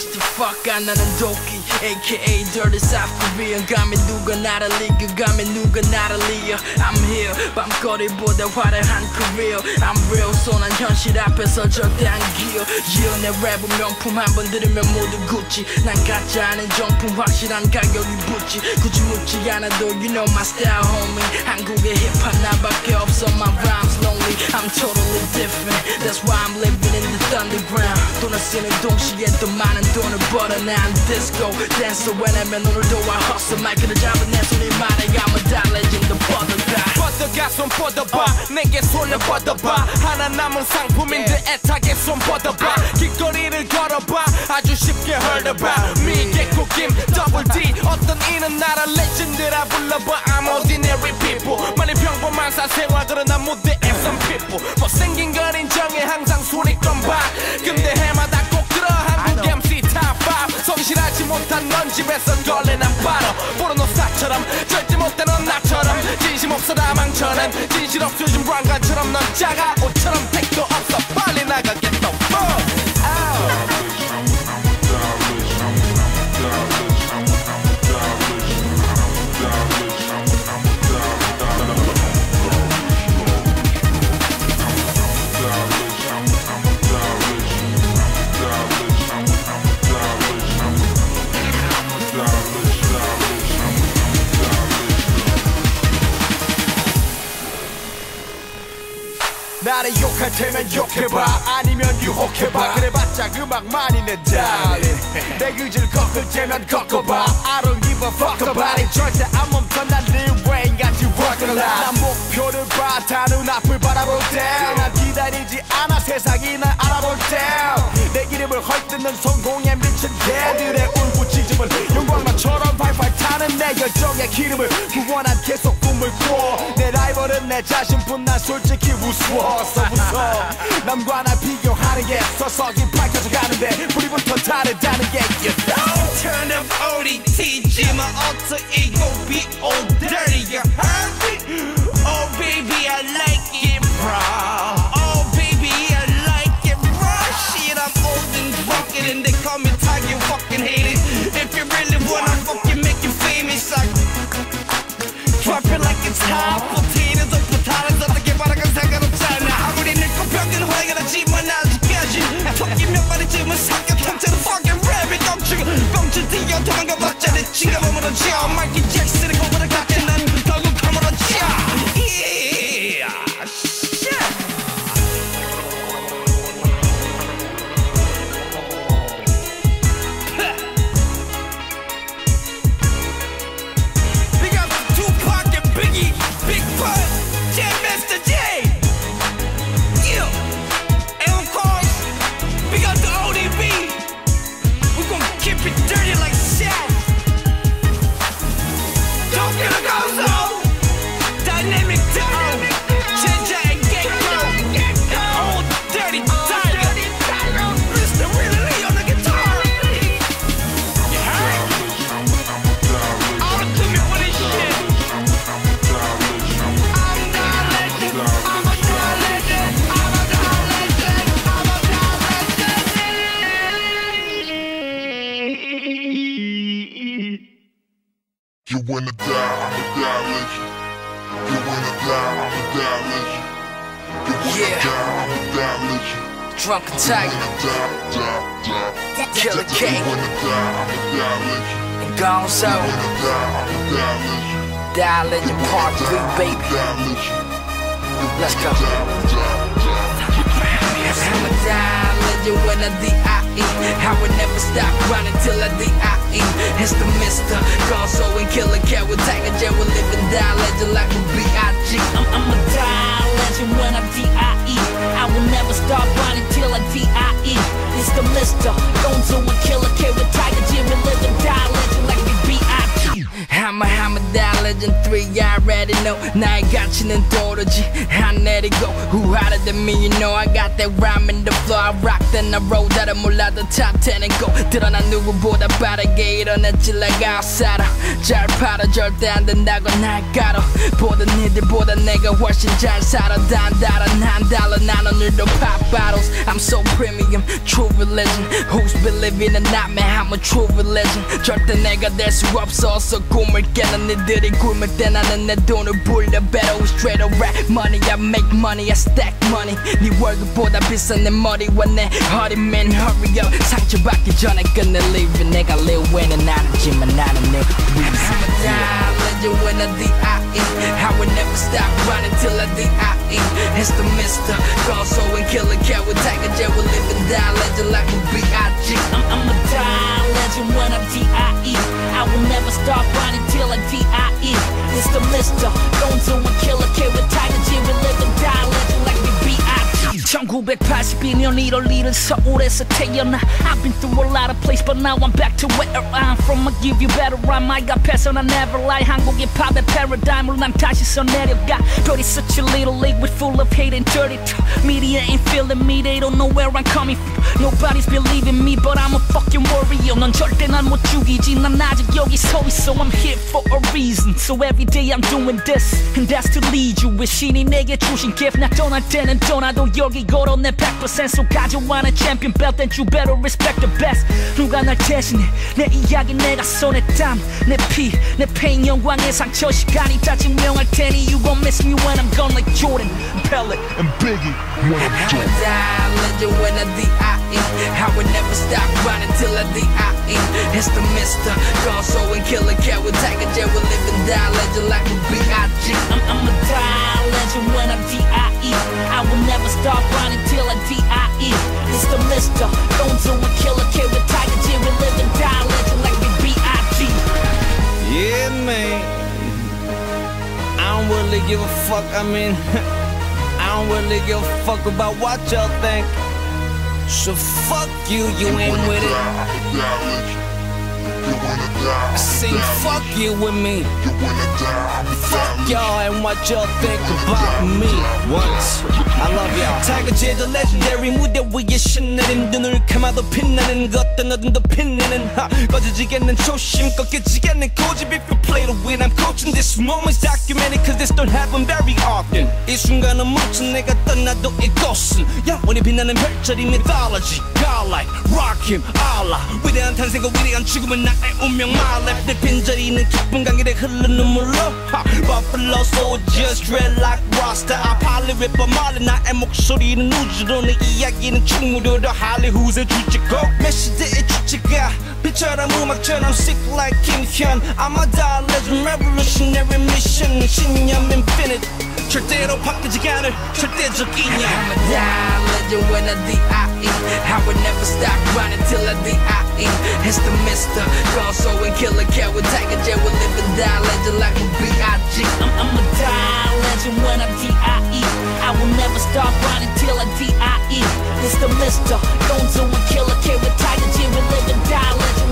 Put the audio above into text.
motherfucker 나는 도끼 aka dirty South Korean 감히 누가 나를 이겨 감히 누가 나를 이어 I'm here 밤거리보다 화려한 career I'm real 소난 현실 앞에서 절대 안 기어 yeah, 내 랩은 명품 한 번 들으면 모두 굳지 난 가짜 아닌 정품 확실한 가격이 붙지 굳이 묻지 않아도 you know my style homie 한국의 힙합 나밖에 없어 my rhymes lonely I'm totally different that's why I'm living in the underground 돈을 쓰는 동시에 또 많은 돈을 벌어 난 disco. Dancer 왜냐면 오늘도 I hustle? 마이크를 잡은 내 손이 말해 I'm a legend the 뻗어가 뻗어가 손 뻗어봐 내게 손을 뻗어봐. 하나 남은 상품인데 애타게 손 뻗어봐. 길거리를 걸어봐. 아주 쉽게 heard about. 미개 꽃김 더블 D. 어떤 이는 나라 레전드라 불러봐. I'm ordinary people. 많이 평범한 사생활 그러나 무대에 some people. 못생긴 건 집에서 걸레 난 빨어 포르노사처럼 절대 못해 넌 나처럼. 진심 없어 다망처럼 진실 없어 요즘 왕관처럼. 넌 작아 옷처럼 택도 없어 할 테면 욕해봐. 아니면 유혹해봐. 그래봤자 음악만이 내 달린. 내 의지를 꺾을 테면 꺾어봐. I don't give a fuck about it. 절대 안 멈춰 난 Lil Wayne 같이 working hard 난 목표를 봐다 눈앞을 바라볼 때난 기다리지 않아. 세상이 날 알아볼 때내 이름을 헐뜯는 성공에 미친 개들의 울부짖음을. 영광만처럼 발발 타는 내 열정의 기름을 내 자신뿐 난 솔직히 우스워서부터 남과 나 비교하는 게 서서히 밝혀져 가는데 우리부터 다르다는 게 you know Turn up alter ego be all dirty. You wanna die, I'ma die legend. You wanna die, I'ma die legend. You wanna Yeah. die, I'ma die legend. drunk and tiger Die, die, die. Killer You King wanna die, I'ma die legend. and gone so You wanna die, I'ma die legend. die legend part 3 baby Die legend. let's go Die, die, die. I'm a die legend when I D.I.E. I would never stop grinding till I D.I.E. It's the Mister Gonzo and Killer Cat with Tiger JK. We live and die legend like a B.I.G. I'm, I'm a die legend when I D.I.E. I will never stop grinding till I D.I.E. It's the Mister Gonzo and Killer K with Tiger Jim. We live and die legend like we B.I.G. I'm a, I'm a die legend 3 I already know 나의 가치는 떨어지 안 내리고 Who hotter than me you know I got that rhyme in the flow I rock then I roll 다른 몰라도 top 10에 go 드러난 누구보다 빠르게 일어났지 like outsider 잘 팔아 절대 안 된다고 날 가로 보던 니들보다 내가 훨씬 잘 살아 단단한 한 달러 난 오늘도 pop bottles I'm so premium true religion Who's believing in not me I'm a true religion 절대 내가 될 수 없어서 꿈을 깨는 니들이 꿈을 때 나는 내 돈을 불려 Better straight or rap money I make money I stack money. 네 월급보다 비싼 내 머리와 내 허리 Man hurry up. 상처받기 전에 끝내 it 내가 live when은 아니지만 나는 내 reason I'm a die legend when I D.I.E I will never stop running till I D.I.E It's the mister Gonzo and kill a cat with Tiger JK. Will live and die legend like a B.I.G I'm, I'm a die when I'm D.I.E. I will never stop running till I D.I.E. The Mister, Gonzo and Killer Kid 981년 1월 1일 서울에서 태어나 I've been through a lot of place but now I'm back to where I'm from. I give you better rhyme I got passion, I never lie. 한국의 팝의 패러다임을 난 다시 써내려가 Dirty such a little league with full of hate and dirty. Talk Media ain't feeling me they don't know where I'm coming from. Nobody's believing me but I'm a fucking warrior. 넌 절대 난못 죽이지 난 아직 여기 서 있어 I'm here for a reason. So every day I'm doing this And that's to lead you. With 신이 내게 주신 gift 나 떠날 때는 떠나도 여기 걸어 서로 내 100% 가져와는 챔피언 벨트 you better respect the best. 누가 날 대신해? 내 이야기 내가 손에 땀내 피, 내 페인 영광의 상처. 시간이 다 증명할 테니 You gon' miss me when I'm gone like Jordan, Pellet, and Biggie when I'm done I'ma die legend when I D.I.E I never stop grinding till I D.I.E It's the mister, Gonzo and Killer Cat with Tiger JK We live and die legend like a B.I.G I'm, I'm a die stop running till I D.I.E. It's the Mister, Gonzo and Killer Kid with Tiger G. We live and die legend like we B.I.G. Yeah, man. I don't really give a fuck. I mean, I don't really give a fuck about what y'all think. So fuck you, you ain't with it. Sing die fuck legend. you with me. You wanna die? I'm a die Fuck legend. y'all and what y'all think about me. Once. I love y'all. Tiger J the legendary 무대 위에 신내린 눈을 감아도 빛나는 것도 너든 더 빛내는 하 꺼지지겠는 초심 꺾이지겠는 고집 if you play to win I'm coaching this moment's documented cause this don't happen very often 이 순간은 멈춘 내가 떠나도 이곳은 영원히 빛나는 별자리 mythology godlike rock him Allah 위대한 탄생과 위대한 죽음은 나 의 운명 my life 내 빈자리는 기쁜 강길에 흐르는 눈물로 하, Buffalo soldier straight like Rasta I probably rip a 말에 나의 목소리는 우주로 내 이야기는 충무로도 할리우드의 주제곡 몇 시대의 주제가 빛처럼 음악처럼 sick like 김현 I'm a die legend revolutionary mission 신념 infinite 절대로 바뀌지 않을 절대적 인연 I'm a die legend when I D.I.E I will never stop running till I D.I.E eat. It's the mister. Gonzo and killer cat with Tiger JK. We live and die legend like a B.I.G. I'm, I'm a die legend when I D.I.E. I will never stop grinding till I D.I.E. It's the mister. Gonzo and killer cat with Tiger JK. We live and die legend.